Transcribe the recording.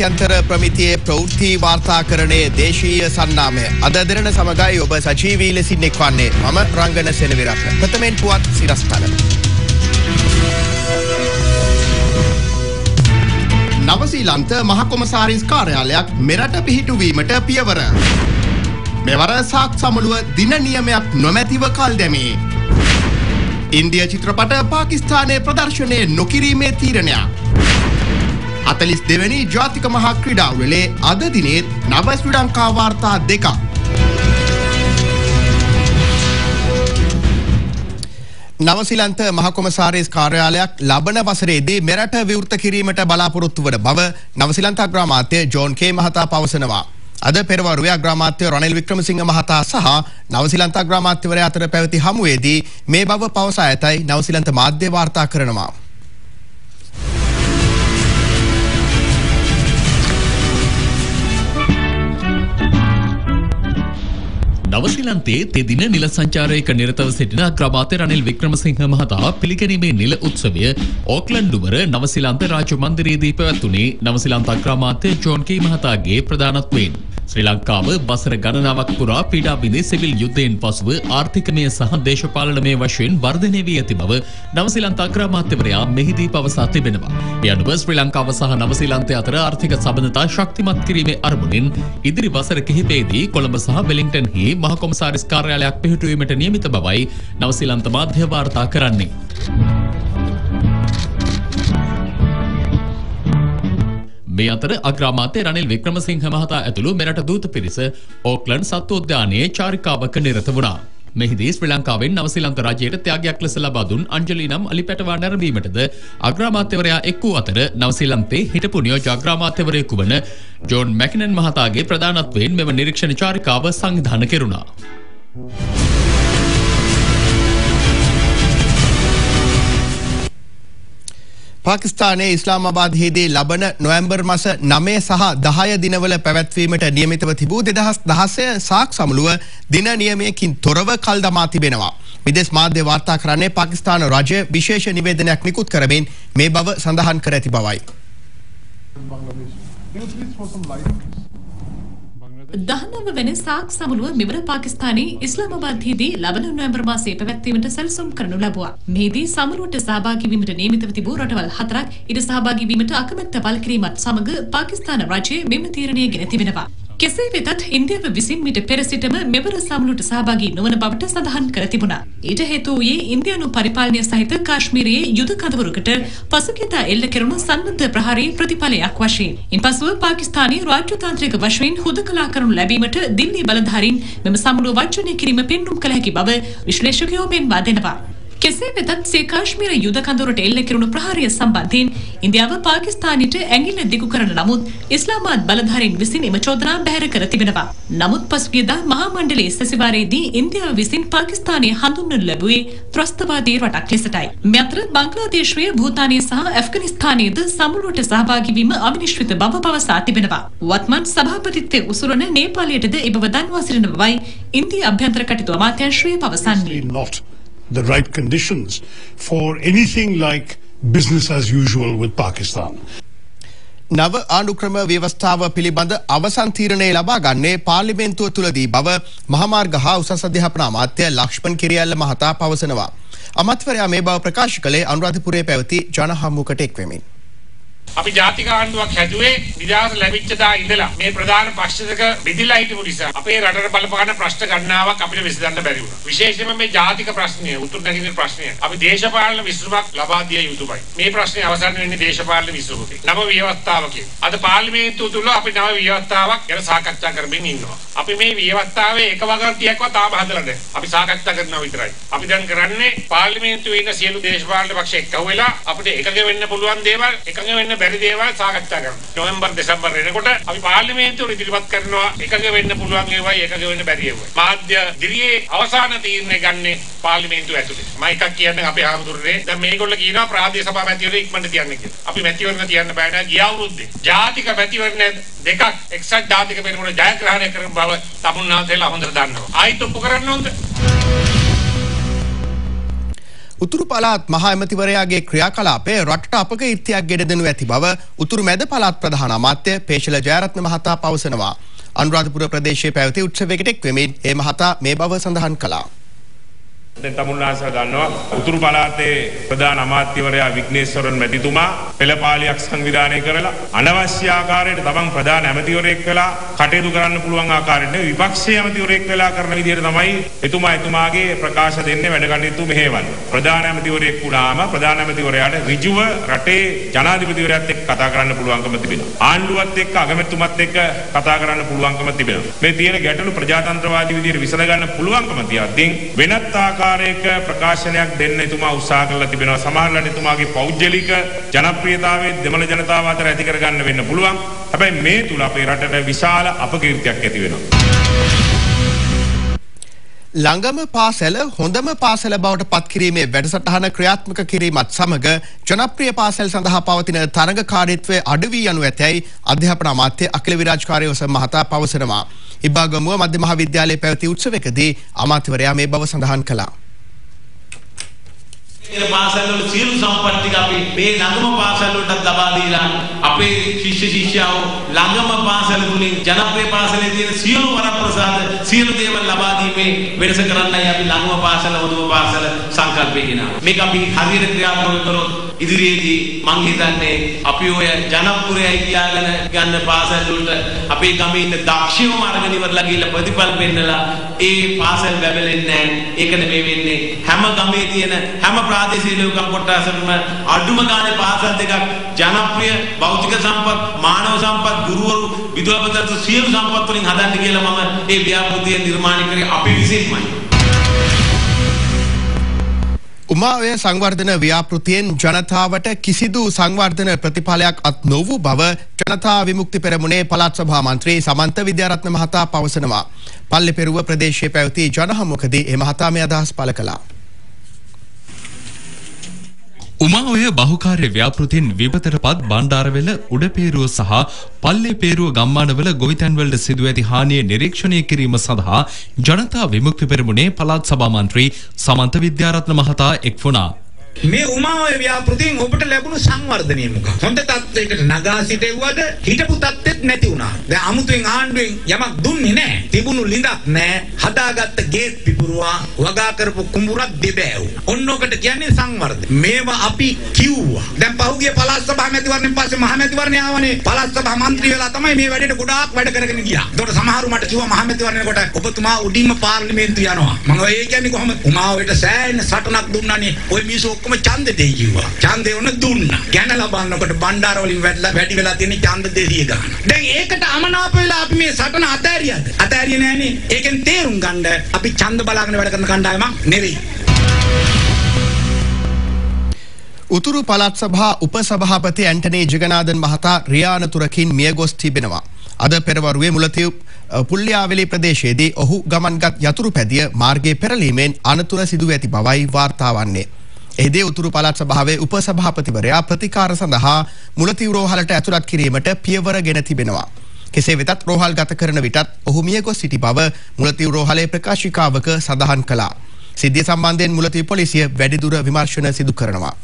ජාත්‍යන්තර ප්‍රමිතියේ ප්‍රවෘත්ති වාර්තාකරණයේ දේශීය සන්නාමය අද දෙරණ සමගයි ඔබ සජීවී ලෙසින් එක්වන්නේ මම රංගන සෙනවිරත්න ප්‍රථමෙන් පුවත් සිරස්ථල. නවසීලන්ත මහකොමසාරිස් කාර්යාලයක් මෙරට පිහිටුවීමට පියවර. මෙවර සාක් සමුළුව දින නියමයක් නොමැතිව කල් දැමේ. ඉන්දිය චිත්‍රපට පාකිස්ථානය ප්‍රදර්ශනය නොකිරීමේ තීරණයක්. අතලිස් දෙවැනි ජාතික මහා ක්‍රඩාවලේ අද දිනේත් නව ශ්‍රී ලංකා වාර්තා දෙකක්. නවසිලන්ත මහකොමසාරේස් කාර්යාලයක් ලබන වසරේදී මෙරට විවෘත කිරීමට බලාපොරොත්තු වන බව නවසිලන්ත අග්‍රාමාත්‍ය ජෝන් කේ මහතා පවසනවා. අද පෙරවරුවේ අග්‍රාමාත්‍ය රනිල් වික්‍රමසිංහ මහතා සහ නවසිලන්ත අග්‍රාමාත්‍යවරයා අතර පැවති හමුවේදී මේ බව පවසා ඇතයි නවසිලන්ත මාධ්‍ය වාර්තා කරනවා. නවසිලන්තයේ තෙදින නිල සංචාරයක නිරතව සිටින අග්‍රාමාත්‍ය රනිල් වික්‍රමසිංහ මහතා පිළිගැනීමේ නිල උත්සවය ඕක්ලන්ඩ් නුවර නවසිලන්ත රාජ මන්දිරයේදී පැවැත්වුණේ නවසිලන්ත අග්‍රාමාත්‍ය ජෝන් කී මහතාගේ ප්‍රධානත්වයෙන්. ශ්‍රී ලංකාව බසර ගණනාවක් පුරා පීඩා බිඳී සිවිල් යුද්ධයෙන් පසුව ආර්ථිකමය සහ දේශපාලනමය වශයෙන් වර්ධනය වී ඇති බව නවසිලන්ත අග්‍රාමාත්‍යවරයා මෙහිදී පවසා තිබෙනවා. ඒ අනුව ශ්‍රී ලංකාව සහ නවසිලන්තය අතර ආර්ථික සබඳතා ශක්තිමත් කිරීමේ අරමුණින් ඉදිරි වසර කිහිපයේදී කොළඹ සහ වෙලිංටන්හි මහ කොමසාරිස් කාර්යාලයක් පිහිටුවීමට නියමිත බවයි නවසිලන්ත මාධ්‍ය වාර්තා කරන්නේ. මේ අතර අග්‍රාමාත්‍ය රනිල් වික්‍රමසිංහ මහතා ඇතුළු මෙරට දූත පිරිස ඕක්ලන්ඩ් සත්වෝද්‍යානයේ චාරිකාවක නිරත වුණා. මෙහිදී ශ්‍රී ලංකාවෙන් නවසිලන්ත රජයට ත්‍යාගයක් ලෙස ලබා දුන් අංජලි නම් අලි පැටවා නැරඹීමටද අග්‍රාමාත්‍යවරයා එක් වූ අතර නවසිලන්තේ හිටපු නියෝජ්‍ය අග්‍රාමාත්‍යවරයෙකු වන ජෝන් මැකිනන් මහතාගේ ප්‍රධානත්වයෙන් මෙම නිරීක්ෂණ චාරිකාව සංවිධානය කෙරුණා. පාකිස්ානයේ ඉස්ලාමබාදයේදී ලබන නොවම්බර් මස නමේ සහ දහය දිනවල පැවැත්වීමට නියමිතව තිබූ දෙදහස් දහසය සාක් සමුළුව දින නියමයකින් තොරව කල් දමා තිබෙනවා. විදෙස් මාධ්‍ය වාර්තා කරන්නේ පාකිස්ාන රජය විශේෂ නිවේදනයක් නිකුත් කරමින් මේ බව සඳහන් කර ඇති බවයි. දහනව වෙන සාක් සමුළුව මෙවර පාකිස්තානයේ ඉස්ලාමාබාද්හිදී ලබන නොවැම්බර් මාසයේ පැවැත්වීමට සැලසුම් කරනු ලැබුවා. මෙහිදී සමුළුවට සහභාගී වීමට නියමිතව තිබූ රටවල් හතරක් ඊට සහභාගී වීමට අකමැත්ත පළ කිරීමත් සමග පාකිස්තාන රජය මෙම තීරණය ගෙන තිබෙනවා. කෙසේ වෙතත් ඉන්දියාව විසින් මිට පෙර සිටම මෙවර සමුළුට සහභාගී නොවන බවට සඳහන් කර තිබුණා. ඊට හේතුව වූයේ ඉන්දියානු පරිපාලනය සහිත කාශ්මීරයේ යුද කඳවුරකට පසුගියදා එල්ල කෙරුණු සන්නද්ධ ප්‍රහාරයේ ප්‍රතිඵලයක් වශයෙන්. ඉන්පසුව පාකිස්තානයේ රාජ්‍යතාන්ත්‍රික වශයෙන් හුදකලා කරනු ලැබීමට දිල්ලි බලධාරීන් මෙම සමුළුව වර්ජනය කිරීම පෙන්නුම් කළ හැකි බව විශ්ලේෂකයෝ පෙන්වා දෙනවා. කෙසේ වෙතත් සිය කාශ්මීර යුද කඳවුරට එල්ල කෙරුණු ප්‍රහාරය සම්බන්ධයෙන් ඉන්දියාව පාකිස්තානයට ඇඟිල්ල දිගු කරන නමුත් ඉස්ලාමාබාද් බලධාරීන් විසින් එම චෝදනා බැහැර කර තිබෙනවා. නමුත් පසුගියදා මහා මණ්ඩලයේ සැසිවාරයේදී ඉන්දියාව විසින් පාකිස්තානය හඳුන්වනු ලැබුවේ ත්‍රස්තවාදී රටක් ලෙසටයි. මේ අතර බංග්ලාදේශය භූතානය සහ ඇෆ්ගනිස්තානයේද සමුළුවට සහභාගී වීම අවිනිශ්චිත බව පවසා තිබෙනවා. වත්මන් සභාපතිත්වයේ උසුරන නේපාලයටද එබව දන්වා සිටින බවයි ඉන්දිය අභ්‍යන්තර කටයුතු අමාත්‍යාංශය පවසන්නේ. The right conditions for anything like business as usual with Pakistan. නව ආණුක්‍රම ව්‍යවස්ථාව පිළිබඳ අවසන් තීරණය ලබා ගන්නේ පාර්ලිමේන්තුව තුළදී බව මහමාර්ග හා උසස් අධ්‍යාපන අමාත්‍ය ලක්ෂ්මන් කිරියල්ල මහතා පවසනවා. අමාත්‍යවරයා මේ බව ප්‍රකාශ කළේ අනුරාධපුරයේ පැවති ජනහමුවකට එක්වෙමින්. අපි ජාතික ආණ්ඩුවක් හැදුවේ නිදහස ලැබිච්ච දා ඉඳලා මේ ප්‍රධාන පක්ෂ දෙක බෙදිලා හිටපු නිසා අපේ රටට බලපාන ප්‍රශ්න ගණනාවක් අපිට විසඳන්න බැරි වුණා. විශේෂයෙන්ම මේ ජාතික ප්‍රශ්නය, උතුරු නැගෙනහිර ප්‍රශ්නය. අපි දේශපාලන විසඳුමක් ලබා දිය යුතුමයි. මේ ප්‍රශ්නේ අවසන් වෙන්නේ දේශපාලන විසඳුමකින්. නව ව්‍යවස්ථාවකින්. අද පාර්ලිමේන්තුව තුල අපි නව ව්‍යවස්ථාවක් ගැන සාකච්ඡා කරමින් ඉන්නවා. අපි මේ ව්‍යවස්ථාවේ එක වගන්තියක්වත් තාම හදලා නැහැ. අපි සාකච්ඡා කරනවා විතරයි. අපි දැන් කරන්නේ පාර්ලිමේන්තුවේ ඉන්න සියලු දේශපාලන පක්ෂ එක්ක වෙලා අපිට එකඟ වෙන්න පුළුවන් දේවල් එකඟ වෙන්න බැරි දේවල් සාකච්ඡා කරනවා. නොවැම්බර් දෙසැම්බර් වෙනකොට අපි පාර්ලිමේන්තුවට ඉදිරිපත් කරනවා එකඟ වෙන්න පුළුවන් ඒවායි එකඟ වෙන්න බැරි ඒවායි. මාධ්‍ය දිරියේ අවසාන තීරණය ගන්නේ පාර්ලිමේන්තුව ඇතුලේ. මම එකක් කියන්නේ අපේ ආමතුරුනේ දැන් මේගොල්ලෝ කියනවා ප්‍රාදේශ සභා මැතිවරණ ඉක්මනට තියන්න කියලා. අපි මැතිවරණ තියන්න බෑ නෑ ගිය අවුරුද්දේ. ජාතික මැතිවරණ දෙකක් එක්සත් ජාතික පෙරමුණ ජයග්‍රහණය කරන බව තමුන්නාන්සේලා හොඳට දන්නවා. ආයිත් ඔප්පු කරන්න ඕනද? උතුරු පළාත් මහ ඇමතිවරයාගේ ක්‍රියාකලාපය රටට අපක ඉර්තියක් ගෙඩ දෙනු ඇති බව උතුරු මැද පළාත් ප්‍රධාන අමාත්‍ය පේශල ජයරත්න මහතා පවසනවා. අනුරාධපුර ප්‍රදේශයේ පැවති උත්සවයකට එක් වෙමින් ඒ මහතා මේ බව සඳහන් කළා. දැන් තමුන්නාසල දන්නවා උතුරු පළාතේ ප්‍රධාන අමාත්‍යවරයා විග්නේශ්වරන් මැතිතුමා පෙළපාලියක් සංවිධානය කරලා අනවශ්‍ය ආකාරයට තමන් ප්‍රධාන ඇමතිවරයෙක් වෙලා කටයුතු කරන්න පුළුවන් ආකාරයට විපක්ෂයේ ඇමතිවරයෙක් වෙලා කරන විදිහට තමයි එතුමා එතුමාගේ ප්‍රකාශ දෙන්නේ වැඩ කටයුතු මෙහෙවන්නේ. ප්‍රධාන ඇමතිවරයෙක් වුණාම ප්‍රධාන ඇමතිවරයාට ඍජුව රටේ ජනාධිපතිවරයාත් එක්ක කතා කරන්න පුළුවන්කම තිබෙනවා. ආණ්ඩුවත් එක්ක අගමැතිතුමත් එක්ක කතා කරන්න පුළුවන්කම තිබෙනවා. මේ තියෙන ගැටලු ප්‍රජාතන්ත්‍රවාදී විදිහට විසඳගන්න පුළුවන්කම තියද්දී වෙනත් ආකාරයක ප්‍රකාශනයක් දෙන්න එතුමා උත්සාහ කරලා තිබෙනවා. සමහරවිට එතුමාගේ පෞද්ගලික ජනප්‍රියතාවය දෙමළ ජනතාව අතර ඇති කරගන්න වෙන්න පුළුවන්. හැබැයි මේ තුල අපේ රටට විශාල අපකීර්තියක් ඇති වෙනවා. ළඟම පාසැල හොඳම පාසැල බවට පත්කිරීමේ වැඩසටහන ක්‍රියාත්මක කිරීමත් සමග ජනප්‍රිය පාසැල් සඳහා පවතින තරඟකාරීත්වය අඩු වී යනු ඇතැයි අධ්‍යාපන අමාත්‍ය අකිල විරාජ්කාරයෝස මහතා පවසනවා. ඉබ්බාගමුව මධ්‍ය මහාවිද්‍යාලයේ පැවති උත්සවයකදී අමාත්‍යවරයා මේ බව සඳහන් කළා. ඒ පාසල් වල සියලු සම්පත් ටික අපි මේ ළඟම පාසල් වලටත් ලබා දීලා අපේ ශිෂ්‍ය ශිෂ්‍යාවෝ ළඟම පාසල් වලින් ජනප්‍රිය පාසලේ තියෙන සියලු වරප්‍රසාද සියලු දේවල් ලබා දීමේ වෙනස කරන්නයි අපි ළඟම පාසල හොඳම පාසල සංකල්පය ගෙනාවා. මේක අපි හරියට ක්‍රියාත්මක කරොත් ඉදිරියේදී මං හිතන්නේ අපි ඔය ජනප්‍රියයි කියාගෙන ගන්න පාසල් වලට අපේ ගමේ ඉන්න දක්ෂයෝම අරගෙන ඉවරලා ගිහලා ප්‍රතිඵල පෙන්නලා ඒ පාසල් වැවෙලෙන්නේ නැහැ. ඒක නෙමෙයි වෙන්නේ හැම ගමේ තියෙන හැම ප්‍රාදේශීය ලේකම් කොටසකම අඩුම ගානේ පාසල් දෙකක් ජනප්‍රිය භෞතික සම්පත් මානව සම්පත් ගුරුවරු විදුහල්පති සියලු සම්පත් වලින් හදන්න කියලා මම ඒ ව්‍යාපෘතිය නිර්මාණය කරේ අපි විසින්මයි. උමාවය සංවර්ධන ව්‍යාපෘතියෙන් ජනතාවට කිසිදු සංවර්ධන ප්‍රතිඵලයක් අත් නොවූ බව ජනතා විමුක්ති පෙරමුණේ පළාත් සභා මන්ත්‍රී සමන්ත විද්‍යාරත්න මහතා පවසනවා. පල්ලි පෙරුව ප්‍රදේශයේ පැවති ජනහමුවකදී එම මහතා මේ අදහස් පළ කළා. උමාඔය බහුකාර්ය ව්‍යාපෘතින් විපතටපත් බණ්ඩාරවෙල උඩපේරුව සහ පල්ලේ පේරුව ගම්මානවල ගොවිතැන්වලට සිදුව ඇති හානිය නිරීක්ෂණය කිරීම සඳහා ජනතා විමුක්ති පෙරමුණේ පළාත් සභා මන්ත්‍රී සමන්ත විද්‍යාරත්න මහතා එක් වුණා. මේ උමාවේ ව්‍යාපෘතියෙන් ඔබට ලැබුණු සංවර්ධනය මොකක්ද? හොඳ තත්ත්වයකට නගා සිටෙව්වද හිටපු තත්ත්වෙත් නැති වුණා. දැන් අමුතුවෙන් ආණ්ඩුවෙන් යමක් දුන්නේ නැහැ. තිබුණු ලිඳක් නැහැ. හදාගත්ත ගේට් පිපුරුවා වගා කරපු කුඹුරක් දෙබෑවු. ඔන්නෝකට කියන්නේ සංවර්ධන. මේවා අපි කිව්වා. දැන් පහුගිය පළාත් සභා මැතිවරණයෙන් පස්සේ මහ මැතිවරණය ආවනේ. පළාත් සභා මන්ත්‍රී වෙලා තමයි මේ වැඩේට ගොඩාක් වැඩ කරගෙන ගියා. ඒකට සමහරු මට කිව්වා මහ මැතිවරණය කොට ඔබතුමා උඩින්ම පාර්ලිමේන්තු යනවා. මම ඒ කියන්නේ කොහොමද? උමාවට සෑහෙන සටනක් දුන්නානේ. ওই මිනිස්සු ඔක්කොම ඡන්ද දෙයි කිව්වා. ඡන්දේ උන දුන්නා. ගැන ලබන්නකොට බණ්ඩාර වලින් වැඩිලා වැඩි වෙලා තියෙන ඡන්ද 200 ගන්න. දැන් ඒකට අමනාප වෙලා අපි මේ සටන අතෑරියද? අතෑරියේ නෑනේ. ඒකෙන් තේරුම් ගන්න අපි ඡන්ද බලාගෙන වැඩ කරන කණ්ඩායමක් නෙවෙයි. උතුරු පළාත් සභා උපසභාපති ඇන්ටනී ජගනාදන් මහතා රියානතුරකින් මියගොස් තිබෙනවා. අද පෙරවරුවේ මුලතිව් පුල්්‍යාවෙලි ප්‍රදේශයේදී ඔහු ගමන්ගත් යතුරු පැදිය මාර්ගයේ පෙරලීමෙන් අනතුර සිදුව ඇති බවයි වාර්තාවන්නේ. එහිදී උතුරු පළාත් සභාවේ උපසභාපතිවරයා ප්‍රතිකාර සඳහා මුලතිව් රෝහලට ඇතුළත් කිරීමට පියවර ගෙන තිබෙනවා. කෙසේ වෙතත් රෝහල් ගත කරන විටත් ඔහු මියගොස් සිටි බව මුලතිව් රෝහලේ ප්‍රකාශිකාවක සඳහන් කළා. සිද්ධිය සම්බන්ධයෙන් මුලතිව් පොලිසිය වැඩිදුර විමර්ශන සිදු කරනවා.